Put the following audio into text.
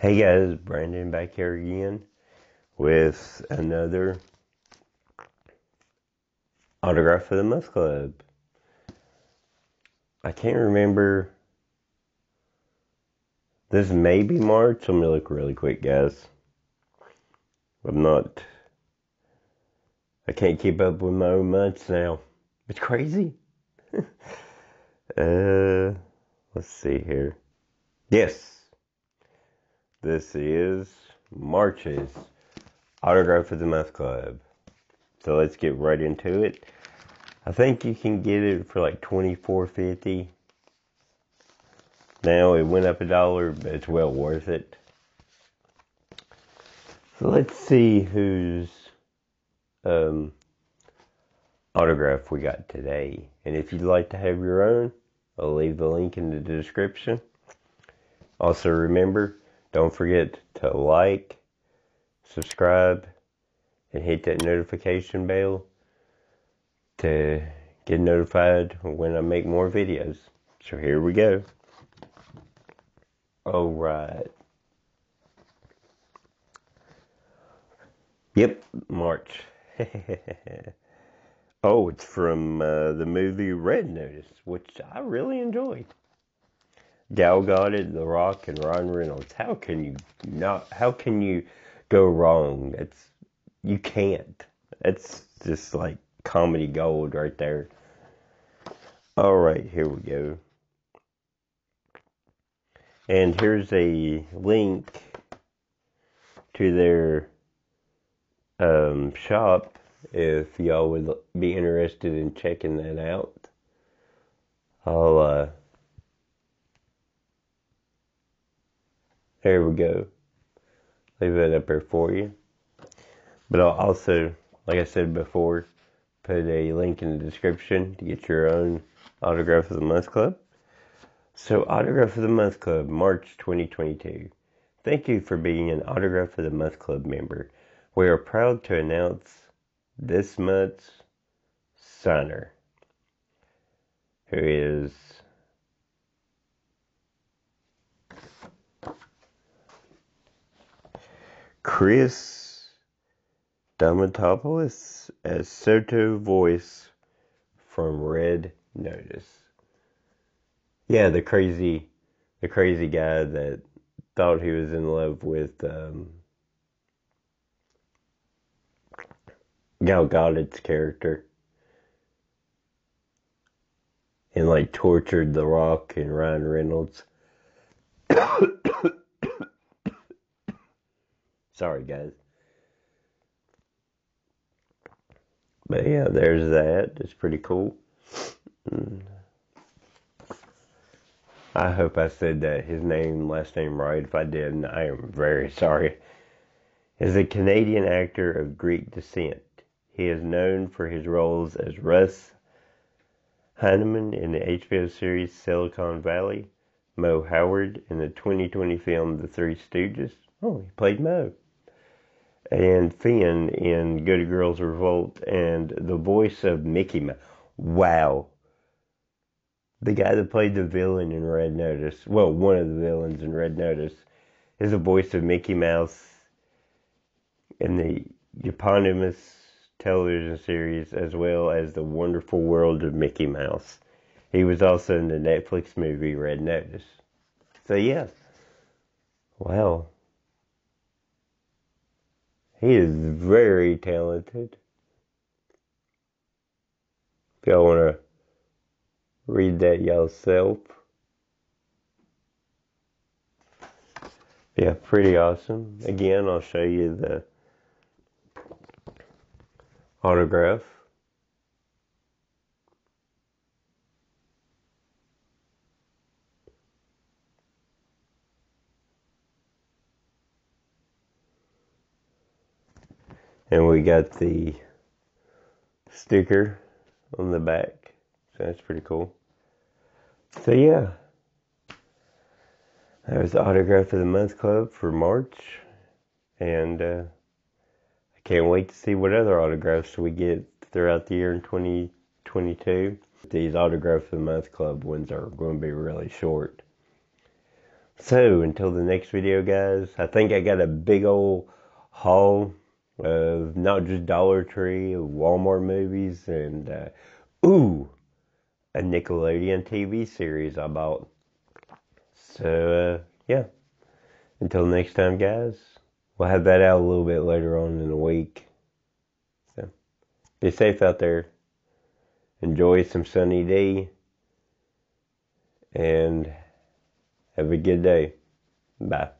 Hey guys, Brandon back here again with another autograph for the Month Club. I can't remember. This may be March. Let me look really quick, guys. I'm not. I can't keep up with my own months now. It's crazy. uh, let's see here. Yes. This is March's Autograph for the Month Club. So let's get right into it. I think you can get it for like twenty four fifty. Now it went up a dollar, but it's well worth it. So let's see whose um, autograph we got today. And if you'd like to have your own, I'll leave the link in the description. Also remember, don't forget to like, subscribe, and hit that notification bell to get notified when I make more videos. So here we go. Alright. Yep, March. oh, it's from uh, the movie Red Notice, which I really enjoyed. Gal Gadot, The Rock, and Ryan Reynolds. How can you not? How can you go wrong? It's you can't. It's just like comedy gold right there. All right, here we go. And here's a link to their um, shop if y'all would be interested in checking that out. I'll uh, There we go. Leave that up there for you. But I'll also, like I said before, put a link in the description to get your own Autograph of the Month Club. So, Autograph of the Month Club, March 2022. Thank you for being an Autograph of the Month Club member. We are proud to announce this month's signer, who is Chris Diamantopoulos as Soto voice from Red Notice. Yeah, the crazy, the crazy guy that thought he was in love with um, Gal Gadot's character, and like tortured The Rock and Ryan Reynolds. Sorry, guys. But yeah, there's that. It's pretty cool. I hope I said that his name, last name right. If I didn't, I am very sorry. Is a Canadian actor of Greek descent. He is known for his roles as Russ Hanneman in the HBO series Silicon Valley, Moe Howard in the 2020 film The Three Stooges. Oh, he played Moe and Finn in Good Girls Revolt and the voice of Mickey Mouse. Wow. The guy that played the villain in Red Notice, well, one of the villains in Red Notice, is the voice of Mickey Mouse in the eponymous television series as well as the wonderful world of Mickey Mouse. He was also in the Netflix movie Red Notice. So, yeah. Wow. He is very talented. If y'all want to read that yourself. Yeah, pretty awesome. Again, I'll show you the autograph. And we got the sticker on the back. So that's pretty cool. So yeah. That was the Autograph of the Month Club for March. And uh, I can't wait to see what other autographs we get throughout the year in 2022. These Autograph of the Month Club ones are going to be really short. So until the next video, guys, I think I got a big old haul of not just Dollar Tree, Walmart movies, and uh, ooh, a Nickelodeon TV series I bought. So uh, yeah, until next time, guys, we'll have that out a little bit later on in the week. So be safe out there. Enjoy some sunny day, and have a good day. Bye.